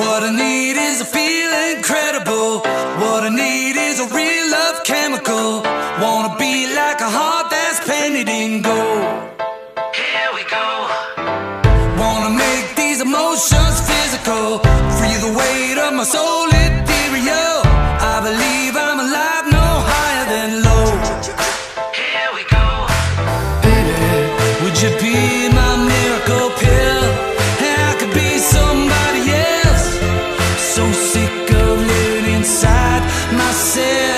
What I need is a feel incredible. What I need is a real love chemical. Wanna be like a heart that's painted in gold. Here we go. Wanna make these emotions physical. Free the weight of my soul. I. nascer.